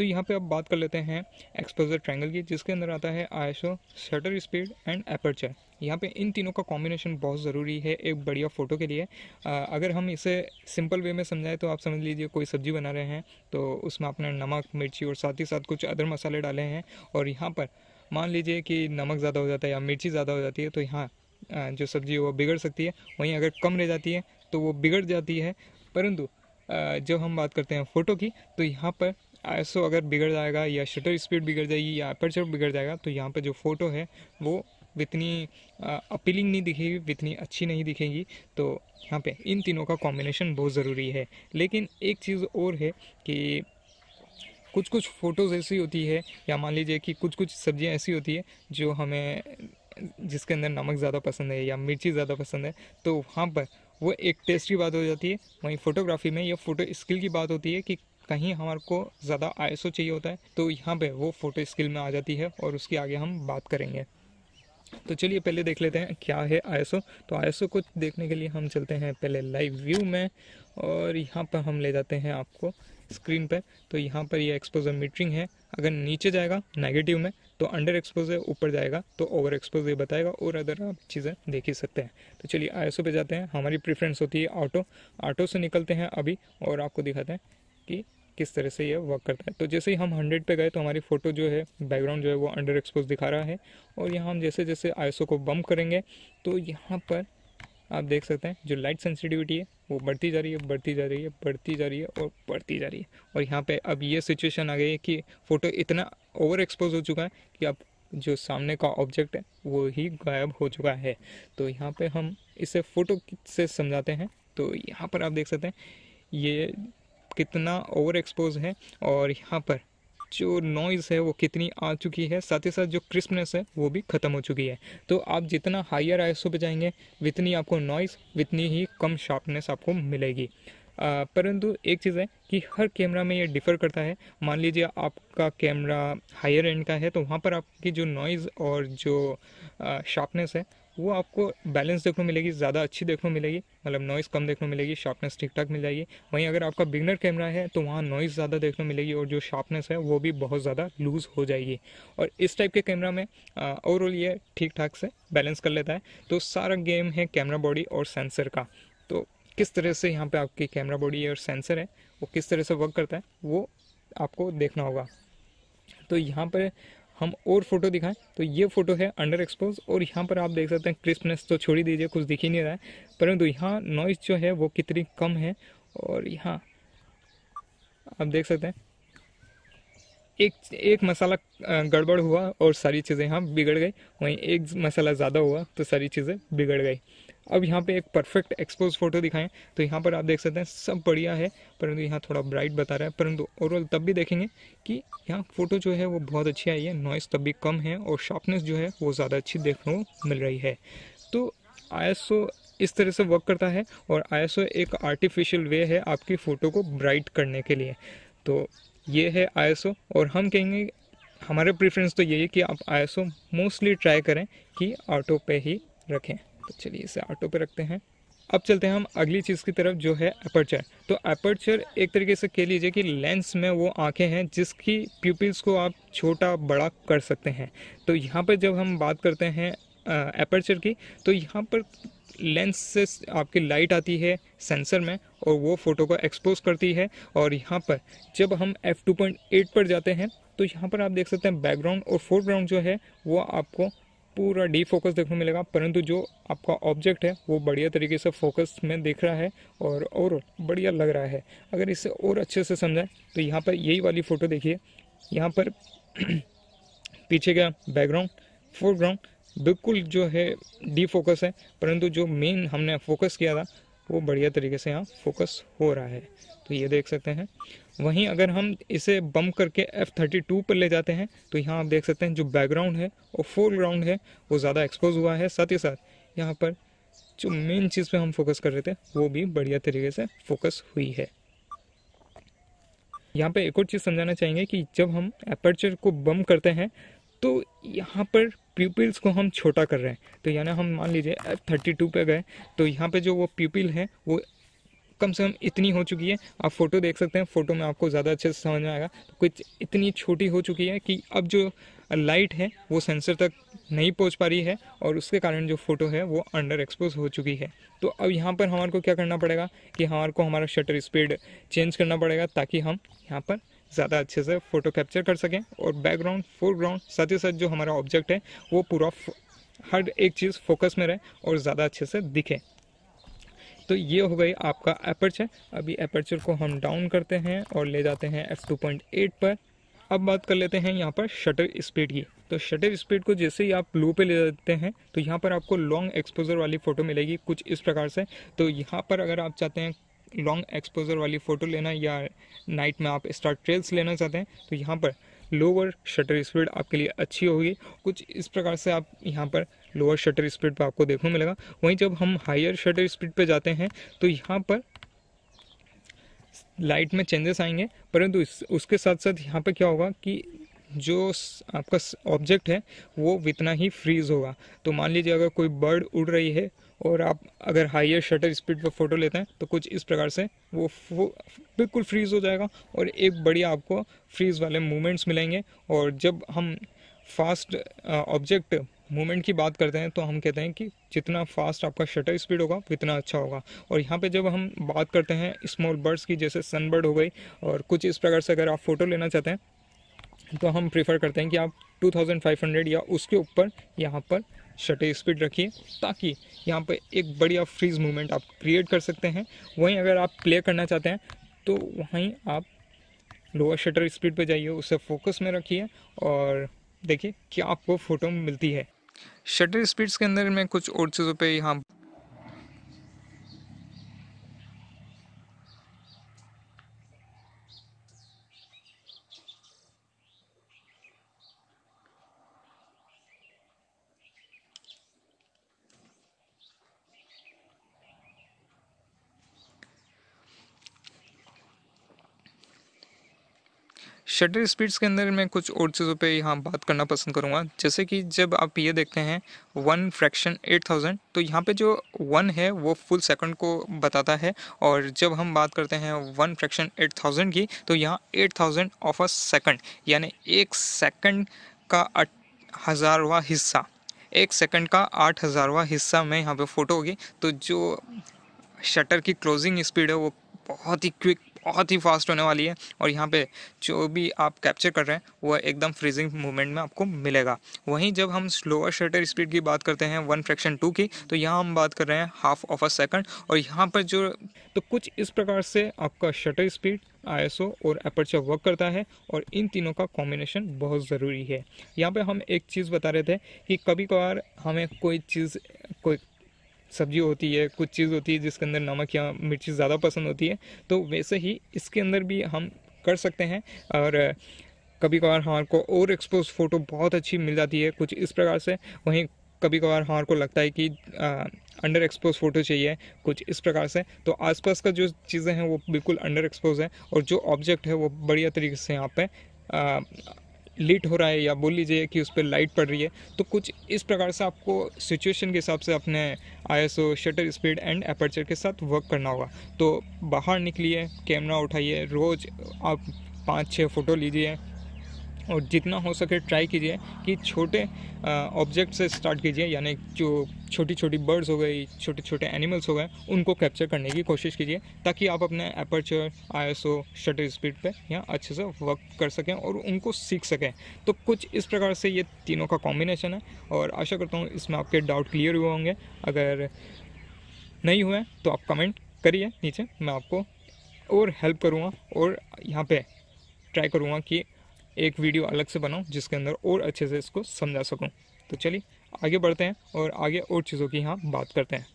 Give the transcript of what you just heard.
तो यहाँ पे अब बात कर लेते हैं एक्सपोजर ट्रायंगल की जिसके अंदर आता है आई शटर स्पीड एंड एपर्चर यहाँ पे इन तीनों का कॉम्बिनेशन बहुत ज़रूरी है एक बढ़िया फ़ोटो के लिए। आ, अगर हम इसे सिंपल वे में समझाएँ तो आप समझ लीजिए कोई सब्ज़ी बना रहे हैं तो उसमें आपने नमक मिर्ची और साथ ही साथ कुछ अदर मसाले डाले हैं और यहाँ पर मान लीजिए कि नमक ज़्यादा हो जाता है या मिर्ची ज़्यादा हो जाती है तो यहाँ जो सब्ज़ी है वो बिगड़ सकती है। वहीं अगर कम रह जाती है तो वो बिगड़ जाती है। परंतु जब हम बात करते हैं फ़ोटो की तो यहाँ पर ऐसो अगर बिगड़ जाएगा या शटर स्पीड बिगड़ जाएगी या अपर्चर बिगड़ जाएगा तो यहाँ पर जो फ़ोटो है, वो इतनी अपीलिंग नहीं दिखेगी इतनी अच्छी नहीं दिखेगी। तो यहाँ पे इन तीनों का कॉम्बिनेशन बहुत ज़रूरी है। लेकिन एक चीज़ और है कि कुछ कुछ फ़ोटोज़ ऐसी होती है, या मान लीजिए कि कुछ कुछ सब्ज़ियाँ ऐसी होती है, जो हमें, जिसके अंदर नमक ज़्यादा पसंद है या मिर्ची ज़्यादा पसंद है तो वहाँ पर वो एक टेस्ट की बात हो जाती है। वहीं फ़ोटोग्राफी में या फ़ोटो स्किल की बात होती है कि कहीं हमारे को ज़्यादा आईएसओ चाहिए होता है तो यहाँ पे वो फ़ोटो स्किल में आ जाती है और उसके आगे हम बात करेंगे। तो चलिए पहले देख लेते हैं क्या है आईएसओ तो आईएसओ को देखने के लिए हम चलते हैं पहले लाइव व्यू में और यहाँ पर हम ले जाते हैं आपको स्क्रीन पर तो यहाँ पर ये एक्सपोजर मीटरिंग है। अगर नीचे जाएगा नेगेटिव में तो अंडर एक्सपोज है, ऊपर जाएगा तो ओवर एक्सपोज ये बताएगा और अदर आप चीज़ें देख ही सकते हैं। तो चलिए आई पे जाते हैं। हमारी प्रेफरेंस होती है ऑटो ऑटो से निकलते हैं अभी और आपको दिखाते हैं कि किस तरह से ये वर्क करता है। तो जैसे ही हम हंड्रेड पे गए तो हमारी फ़ोटो जो है बैकग्राउंड जो है वो अंडर एक्सपोज दिखा रहा है। और यहाँ हम जैसे जैसे आईएसओ को बम करेंगे तो यहाँ पर आप देख सकते हैं, जो लाइट सेंसिटिविटी है, वो बढ़ती जा रही है, बढ़ती जा रही है, बढ़ती जा रही है और बढ़ती जा रही है। और यहाँ पे अब ये सिचुएशन आ गई है कि फ़ोटो इतना ओवर एक्सपोज हो चुका है कि अब जो सामने का ऑब्जेक्ट है, वो ही गायब हो चुका है। तो यहाँ पे हम इसे फ़ोटो से समझाते हैं। तो यहाँ पर आप देख सकते हैं, ये कितना ओवर एक्सपोज है और यहाँ पर जो नॉइज़ है वो कितनी आ चुकी है, साथ ही साथ जो क्रिस्पनेस है वो भी ख़त्म हो चुकी है। तो आप जितना हाइयर आई पे जाएँगे वितनी आपको नॉइज़ वितनी ही कम शार्पनेस आपको मिलेगी। परंतु एक चीज़ है कि हर कैमरा में ये डिफ़र करता है। मान लीजिए आपका कैमरा हायर एंड का है तो वहाँ पर आपकी जो नॉइज़ और जो शार्पनेस है वो आपको बैलेंस देखने मिलेगी, ज़्यादा अच्छी देखने मिलेगी मतलब नॉइज़ कम देखने मिलेगी शार्पनेस ठीक ठाक मिल जाएगी। वहीं अगर आपका बिगनर कैमरा है तो वहाँ नॉइज़ ज़्यादा देखने मिलेगी और जो शार्पनेस है, वो भी बहुत ज़्यादा लूज़ हो जाएगी। और इस टाइप के कैमरा में ओवरऑल ये ठीक ठाक से बैलेंस कर लेता है। तो सारा गेम है कैमरा बॉडी और सेंसर का। तो किस तरह से यहाँ पर आपकी कैमरा बॉडी और सेंसर है, वो किस तरह से वर्क करता है, वो आपको देखना होगा। तो यहाँ पर हम और फ़ोटो दिखाएँ। तो ये फ़ोटो है अंडर एक्सपोज और यहाँ पर आप देख सकते हैं क्रिस्पनेस तो छोड़ी दीजिए, कुछ दिख ही नहीं रहा है। परंतु यहाँ नॉइज़ जो है वो कितनी कम है, और यहाँ आप देख सकते हैं एक एक मसाला गड़बड़ हुआ और सारी चीज़ें यहाँ बिगड़ गई। वहीं एक मसाला ज़्यादा हुआ तो सारी चीज़ें बिगड़ गई। अब यहाँ पे एक परफेक्ट एक्सपोज फ़ोटो दिखाएँ। तो यहाँ पर आप देख सकते हैं सब बढ़िया है, परंतु यहाँ थोड़ा ब्राइट बता रहा है। परंतु ओवरऑल तब भी देखेंगे कि यहाँ फ़ोटो जो है वो बहुत अच्छी आई है। नॉइस तब भी कम है और शार्पनेस जो है वो ज़्यादा अच्छी देखने को मिल रही है। तो आईएसओ इस तरह से वर्क करता है और आईएसओ एक आर्टिफिशियल वे है आपकी फ़ोटो को ब्राइट करने के लिए। तो ये है आई और हम कहेंगे, हमारे प्रेफरेंस तो यही है कि आप आई मोस्टली ट्राई करें कि ऑटो पे ही रखें। तो चलिए इसे ऑटो पे रखते हैं। अब चलते हैं हम अगली चीज़ की तरफ़ जो है अपर्चर तो अपर्चर एक तरीके से कह लीजिए कि लेंस में वो आँखें हैं जिसकी प्यूपिल्स को आप छोटा बड़ा कर सकते हैं। तो यहाँ पर जब हम बात करते हैं अपर्चर की तो यहाँ पर लेंस से आपकी लाइट आती है सेंसर में और वो फ़ोटो को एक्सपोज करती है और यहाँ पर जब हम f2.8 पर जाते हैं तो यहाँ पर आप देख सकते हैं बैकग्राउंड और फोरग्राउंड जो है, वो आपको पूरा डी फोकस देखने मिलेगा, परंतु जो आपका ऑब्जेक्ट है, वो बढ़िया तरीके से फोकस में दिख रहा है और और बढ़िया लग रहा है। अगर इसे और अच्छे से समझाएँ तो यहाँ पर यही वाली फ़ोटो देखिए। यहाँ पर पीछे का बैकग्राउंड फोरग्राउंड बिल्कुल जो है डी फोकस है, परंतु जो मेन हमने फोकस किया था, वो बढ़िया तरीके से यहाँ फोकस हो रहा है। तो ये देख सकते हैं। वहीं अगर हम इसे बम करके एफ़ थर्टी टू पर ले जाते हैं तो यहाँ आप देख सकते हैं जो बैकग्राउंड है और फोरग्राउंड है, वो ज़्यादा एक्सपोज हुआ है। साथ ही साथ यहाँ पर जो मेन चीज़ पे हम फोकस कर रहे थे, वो भी बढ़िया तरीके से फोकस हुई है। यहाँ पे एक और चीज़ समझाना चाहेंगे कि जब हम एपर्चर को बम करते हैं तो यहाँ पर प्यूपिल्स को हम छोटा कर रहे हैं। तो यानी हम मान लीजिए एफ़ थर्टी टू पर गए तो यहाँ पे जो वो प्यूपिल है, वो कम से कम इतनी हो चुकी है। आप फ़ोटो देख सकते हैं फ़ोटो में आपको ज़्यादा अच्छे से समझ में आएगा। तो कुछ इतनी छोटी हो चुकी है कि अब जो लाइट है, वो सेंसर तक नहीं पहुँच पा रही है और उसके कारण जो फ़ोटो है, वो अंडर एक्सपोज हो चुकी है। तो अब यहाँ पर हमारे को क्या करना पड़ेगा कि हमारे को हमारा शटर स्पीड चेंज करना पड़ेगा ताकि हम यहाँ पर ज़्यादा अच्छे से फ़ोटो कैप्चर कर सकें और बैकग्राउंड फोरग्राउंड साथ ही साथ जो हमारा ऑब्जेक्ट है, वो पूरा हर एक चीज़ फोकस में रहे और ज़्यादा अच्छे से दिखे। तो ये हो गई आपका एपर्चर अभी एपर्चर को हम डाउन करते हैं और ले जाते हैं एफ़ टू पॉइंट एट पर। अब बात कर लेते हैं यहाँ पर शटर स्पीड की। तो शटर स्पीड को जैसे ही आप लो पे ले जाते हैं तो यहाँ पर आपको लॉन्ग एक्सपोजर वाली फ़ोटो मिलेगी कुछ इस प्रकार से। तो यहाँ पर अगर आप चाहते हैं लॉन्ग एक्सपोजर वाली फ़ोटो लेना या नाइट में आप स्टार ट्रेल्स लेना चाहते हैं तो यहाँ पर लोअर शटर स्पीड आपके लिए अच्छी होगी। कुछ इस प्रकार से आप यहाँ पर लोअर शटर स्पीड पर आपको देखने मिलेगा। वहीं जब हम हायर शटर स्पीड पर जाते हैं तो यहाँ पर लाइट में चेंजेस आएँगे, परंतु उसके साथ साथ यहाँ पर क्या होगा कि जो आपका ऑब्जेक्ट है, वो इतना ही फ्रीज होगा। तो मान लीजिए अगर कोई बर्ड उड़ रही है और आप अगर हाइयर शटर स्पीड पर फ़ोटो लेते हैं तो कुछ इस प्रकार से वो बिल्कुल फ्रीज़ हो जाएगा और एक बढ़िया आपको फ्रीज़ वाले मूवमेंट्स मिलेंगे। और जब हम फास्ट ऑब्जेक्ट मूवमेंट की बात करते हैं तो हम कहते हैं कि जितना फास्ट आपका शटर स्पीड होगा, उतना अच्छा होगा। और यहाँ पे जब हम बात करते हैं स्मॉल बर्ड्स की, जैसे सनबर्ड हो गई, और कुछ इस प्रकार से अगर आप फ़ोटो लेना चाहते हैं तो हम प्रीफर करते हैं कि आप 2500 या उसके ऊपर यहाँ पर शटर स्पीड रखिए, ताकि यहाँ पर एक बढ़िया फ्रीज मूवमेंट आप क्रिएट कर सकते हैं। वहीं अगर आप प्ले करना चाहते हैं तो वहीं आप लोअर शटर स्पीड पर जाइए, उसे फोकस में रखिए और देखिए क्या आपको फ़ोटो मिलती है। शटर स्पीड्स के अंदर मैं कुछ और चीज़ों पे यहाँ शटर स्पीड्स के अंदर मैं कुछ और चीज़ों पे यहाँ बात करना पसंद करूँगा। जैसे कि जब आप ये देखते हैं वन फ्रैक्शन एट थाउज़ेंड तो यहाँ पे जो वन है, वो फुल सेकंड को बताता है। और जब हम बात करते हैं वन फ्रैक्शन एट थाउज़ेंड की तो यहाँ eight thousand of a second यानी एक सेकंड का हज़ारवा हिस्सा। एक सेकंड का आठ हज़ारवा हिस्सा में यहाँ पे फ़ोटो होगी। तो जो शटर की क्लोजिंग स्पीड है, वो बहुत ही क्विक बहुत ही फास्ट होने वाली है और यहाँ पे जो भी आप कैप्चर कर रहे हैं वह एकदम फ्रीजिंग मूवमेंट में आपको मिलेगा। वहीं जब हम स्लोअर शटर स्पीड की बात करते हैं वन फ्रैक्शन टू की तो यहाँ हम बात कर रहे हैं हाफ़ ऑफ़ अ सेकंड और यहाँ पर जो तो कुछ इस प्रकार से आपका शटर स्पीड आईएसओ और अपर्चर वर्क करता है और इन तीनों का कॉम्बिनेशन बहुत ज़रूरी है। यहाँ पे हम एक चीज़ बता रहे थे कि कभी कभार हमें कोई चीज़, कोई सब्ज़ी होती है कुछ चीज़ होती है जिसके अंदर नमक या मिर्ची ज़्यादा पसंद होती है तो वैसे ही इसके अंदर भी हम कर सकते हैं और कभी कभार हमारे को और एक्सपोज फ़ोटो बहुत अच्छी मिल जाती है कुछ इस प्रकार से। वहीं कभी कभार हमारे को लगता है कि आ, अंडर एक्सपोज फ़ोटो चाहिए कुछ इस प्रकार से। तो आसपास का जो चीज़ें हैं वो बिल्कुल अंडर एक्सपोज है और जो ऑब्जेक्ट है वो बढ़िया तरीके से यहाँ पे लीट हो रहा है या बोल लीजिए कि उस पर लाइट पड़ रही है तो कुछ इस प्रकार से आपको सिचुएशन के हिसाब से अपने ISO shutter speed and aperture के साथ वर्क करना होगा। तो बाहर निकलिए कैमरा उठाइए, रोज़ आप पाँच छः फ़ोटो लीजिए और जितना हो सके ट्राई कीजिए कि छोटे ऑब्जेक्ट से स्टार्ट कीजिए, यानी जो छोटी छोटी बर्ड्स हो गई छोटे छोटे एनिमल्स हो गए, उनको कैप्चर करने की कोशिश कीजिए, ताकि आप अपने अपर्चर आईएसओ शटर स्पीड पे यहाँ अच्छे से वर्क कर सकें और उनको सीख सकें। तो कुछ इस प्रकार से ये तीनों का कॉम्बिनेशन है और आशा करता हूँ इसमें आपके डाउट क्लियर हुए होंगे। अगर नहीं हुए तो आप कमेंट करिए नीचे, मैं आपको और हेल्प करूँगा और यहाँ पे ट्राई करूँगा कि एक वीडियो अलग से बनाऊँ जिसके अंदर और अच्छे से इसको समझा सकूँ। तो चलिए, आगे बढ़ते हैं और आगे और चीज़ों की यहाँ बात करते हैं।